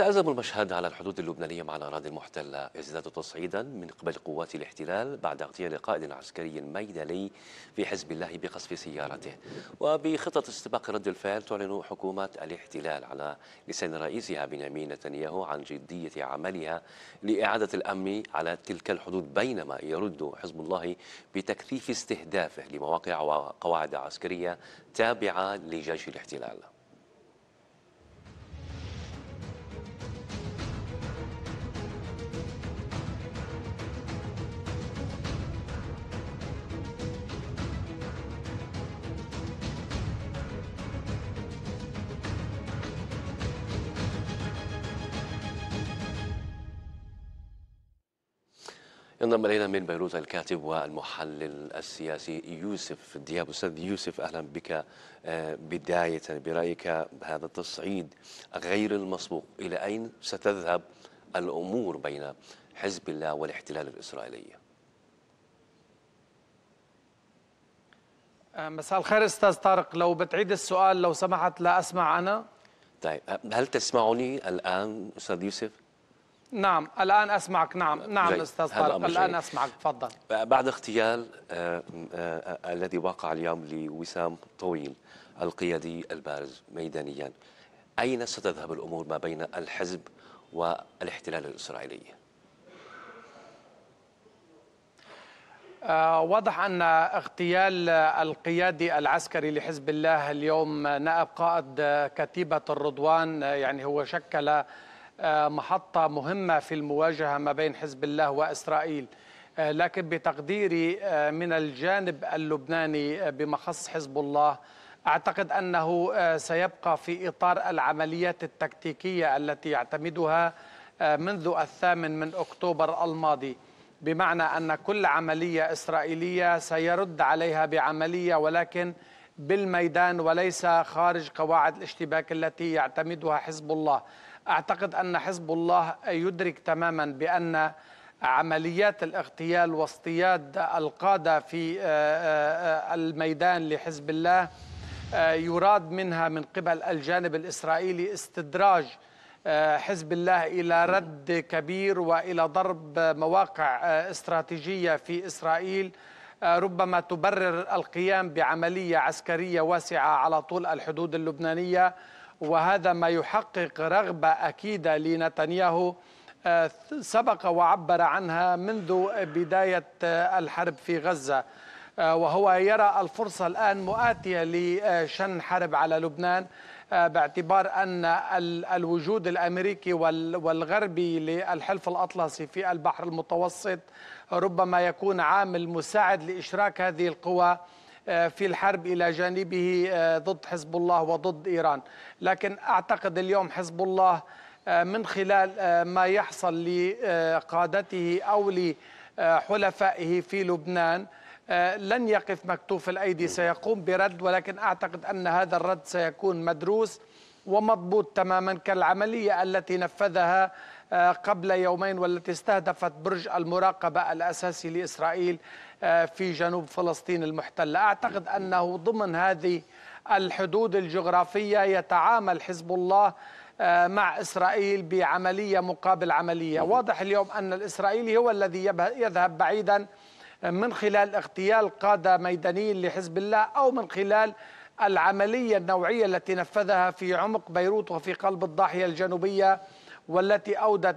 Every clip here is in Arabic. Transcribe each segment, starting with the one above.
تأزم المشهد على الحدود اللبنانية مع الأراضي المحتلة يزداد تصعيدا من قبل قوات الاحتلال بعد اغتيال قائد عسكري ميداني في حزب الله بقصف سيارته. وبخطة استباق رد الفعل تعلن حكومة الاحتلال على لسان رئيسها بنيامين نتنياهو عن جدية عملها لإعادة الأمن على تلك الحدود بينما يرد حزب الله بتكثيف استهدافه لمواقع وقواعد عسكرية تابعة لجيش الاحتلال. ينضم إلينا من بيروت الكاتب والمحلل السياسي يوسف دياب أستاذ يوسف أهلا بك آه، بداية برأيك هذا التصعيد غير المسبوق إلى أين ستذهب الأمور بين حزب الله والاحتلال الإسرائيلي؟ آه، مساء الخير أستاذ طارق لو بتعيد السؤال لو سمحت لا أسمع أنا طيب هل تسمعني الآن أستاذ يوسف؟ نعم الآن أسمعك نعم نعم. أستاذ طارق الآن جيد. أسمعك تفضل بعد اغتيال آه آه آه الذي وقع اليوم لوسام طويل القيادي البارز ميدانيا أين ستذهب الأمور ما بين الحزب والاحتلال الإسرائيلي؟ آه واضح أن اغتيال القيادي العسكري لحزب الله اليوم نائب قائد كتيبة الرضوان يعني هو شكل آه، محطة مهمة في المواجهة ما بين حزب الله وإسرائيل. آه، لكن بتقديري آه، من الجانب اللبناني بمخص حزب الله أعتقد أنه سيبقى في إطار العمليات التكتيكية التي يعتمدها منذ الثامن من أكتوبر الماضي. بمعنى أن كل عملية إسرائيلية سيرد عليها بعملية ولكن بالميدان وليس خارج قواعد الاشتباك التي يعتمدها حزب الله. أعتقد أن حزب الله يدرك تماما بأن عمليات الاغتيال واصطياد القادة في آه، آه، الميدان لحزب الله آه، يراد منها من قبل الجانب الإسرائيلي استدراج حزب الله إلى رد كبير وإلى ضرب مواقع استراتيجية في إسرائيل ربما تبرر القيام بعملية عسكرية واسعة على طول الحدود اللبنانية. وهذا ما يحقق رغبة أكيدة لنتنياهو آه، سبق وعبر عنها منذ بداية آه، الحرب في غزة. آه، وهو يرى الفرصة الآن مؤاتية لشن حرب على لبنان باعتبار أن الوجود الأمريكي والغربي للحلف الأطلسي في البحر المتوسط ربما يكون عامل مساعد لإشراك هذه القوى. في الحرب إلى جانبه آه، ضد حزب الله وضد إيران. لكن أعتقد اليوم حزب الله آه، من خلال ما يحصل لقادته أو لحلفائه في لبنان لن يقف مكتوف الأيدي سيقوم برد. ولكن أعتقد أن هذا الرد سيكون مدروس ومضبوط تماما كالعملية التي نفذها قبل يومين والتي استهدفت برج المراقبة الأساسي لإسرائيل. آه، في جنوب فلسطين المحتلة. أعتقد أنه ضمن هذه الحدود الجغرافية يتعامل حزب الله آه، مع إسرائيل بعملية مقابل عملية. واضح اليوم أن الإسرائيلي هو الذي يذهب بعيدا من خلال اغتيال قادة ميدانيين لحزب الله أو من خلال العملية النوعية التي نفذها في عمق بيروت وفي قلب الضاحية الجنوبية. والتي أودت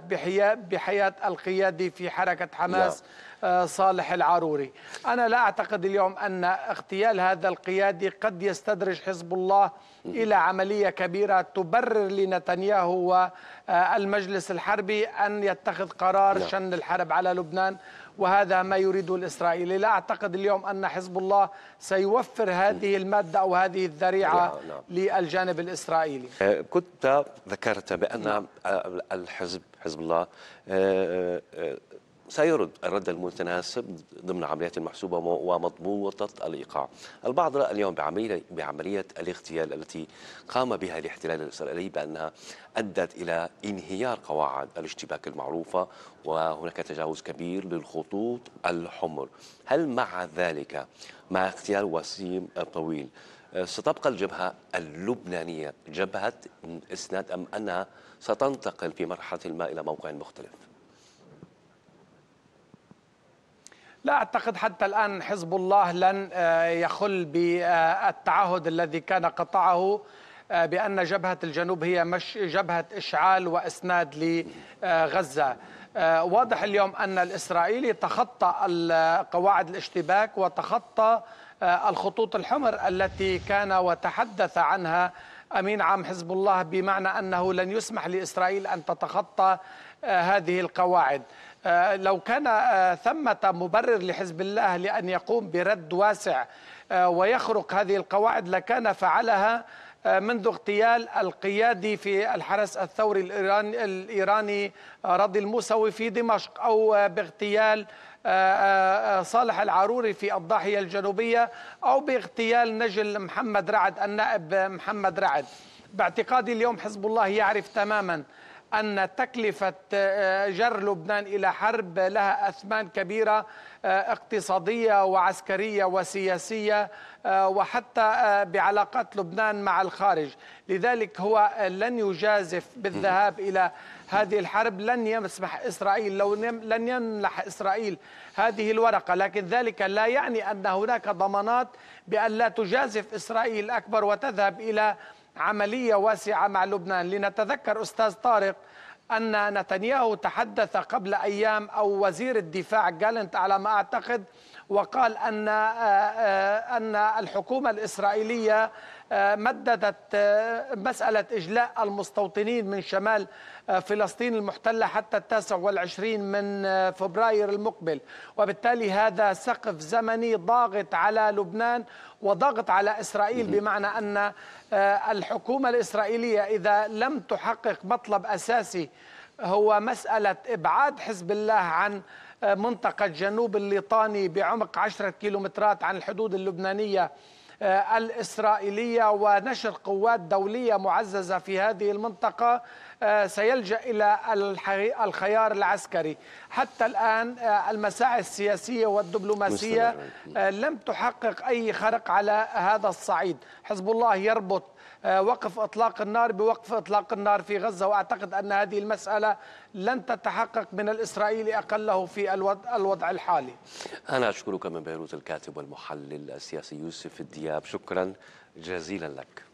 بحياة القيادي في حركة حماس آه، صالح العاروري أنا لا أعتقد اليوم أن اغتيال هذا القيادي قد يستدرج حزب الله إلى عملية كبيرة تبرر لنتنياهو والمجلس الحربي أن يتخذ قرار لا. شن الحرب على لبنان. وهذا ما يريده الإسرائيلي لا أعتقد اليوم أن حزب الله سيوفر هذه المادة أو هذه الذريعة نعم. للجانب الإسرائيلي آه، كنت ذكرت بأن نعم. الحزب حزب الله آه، سيرد الرد المتناسب ضمن عمليات محسوبة ومضبوطة الإيقاع. البعض رأى اليوم بعملية, بعملية الاغتيال التي قام بها الاحتلال الإسرائيلي بأنها أدت إلى انهيار قواعد الاشتباك المعروفة وهناك تجاوز كبير للخطوط الحمر. هل مع ذلك مع اغتيال وسيم الطويل ستبقى الجبهة اللبنانية جبهة إسناد أم أنها ستنتقل في مرحلة ما إلى موقع مختلف؟ لا أعتقد حتى الآن حزب الله لن آه، يخل بالتعهد الذي كان قطعه آه، بأن جبهة الجنوب هي مش جبهة إشعال وإسناد لغزة. آه، واضح اليوم أن الإسرائيلي تخطى قواعد الاشتباك وتخطى الخطوط الحمر التي كان وتحدث عنها أمين عام حزب الله بمعنى أنه لن يسمح لإسرائيل أن تتخطى هذه القواعد. آه، لو كان آه، ثمة مبرر لحزب الله لأن يقوم برد واسع آه، ويخرق هذه القواعد لكان فعلها منذ اغتيال القيادي في الحرس الثوري الإيراني, الإيراني رضي الموسوي في دمشق أو باغتيال صالح العروري في الضاحية الجنوبية أو باغتيال نجل محمد رعد النائب محمد رعد. باعتقادي اليوم حزب الله يعرف تماما أن تكلفة آه، جر لبنان إلى حرب لها أثمان كبيرة آه، اقتصادية وعسكرية وسياسية آه، وحتى بعلاقات لبنان مع الخارج. لذلك هو لن يجازف بالذهاب إلى هذه الحرب لن يسمح إسرائيل لو لن يمنح إسرائيل هذه الورقة. لكن ذلك لا يعني أن هناك ضمانات بأن لا تجازف إسرائيل الأكبر وتذهب إلى عملية واسعة مع لبنان. لنتذكر أستاذ طارق أن نتنياهو تحدث قبل أيام أو وزير الدفاع جالنت على ما أعتقد وقال أن آه، آه، أن الحكومة الإسرائيلية مددت مسألة إجلاء المستوطنين من شمال فلسطين المحتلة حتى التاسع والعشرين من فبراير المقبل. وبالتالي هذا سقف زمني ضاغط على لبنان وضغط على إسرائيل بمعنى أن الحكومة الإسرائيلية إذا لم تحقق مطلب أساسي هو مسألة إبعاد حزب الله عن منطقة جنوب الليطاني بعمق عشرة كيلومترات عن الحدود اللبنانية آه، الإسرائيلية ونشر قوات دولية معززة في هذه المنطقة آه، سيلجأ إلى الخيار العسكري. حتى الآن آه، المساعي السياسية والدبلوماسية لم تحقق أي خرق على هذا الصعيد. حزب الله يربط آه، وقف إطلاق النار بوقف إطلاق النار في غزة وأعتقد أن هذه المسألة لن تتحقق من الاسرائيلي أقله في الوضع الحالي. أنا أشكرك من بيروت الكاتب والمحلل السياسي يوسف الدياب شكرا جزيلا لك.